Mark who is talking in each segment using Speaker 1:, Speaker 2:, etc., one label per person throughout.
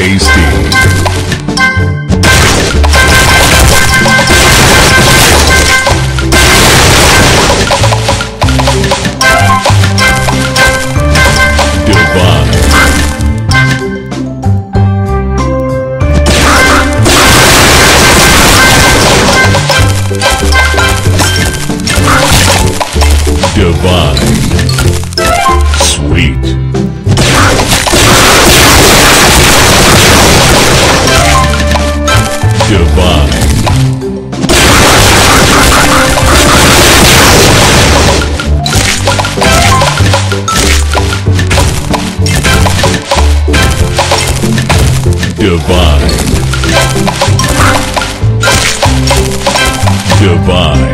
Speaker 1: Tasty. Divine. Divine. Divine. Divine.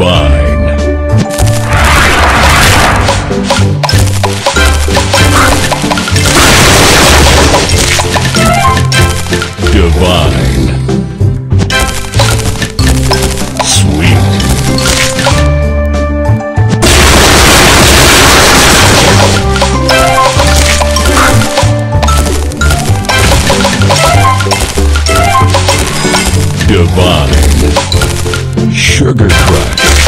Speaker 1: divine. Divine. Sweet. Divine. Sugar Crush.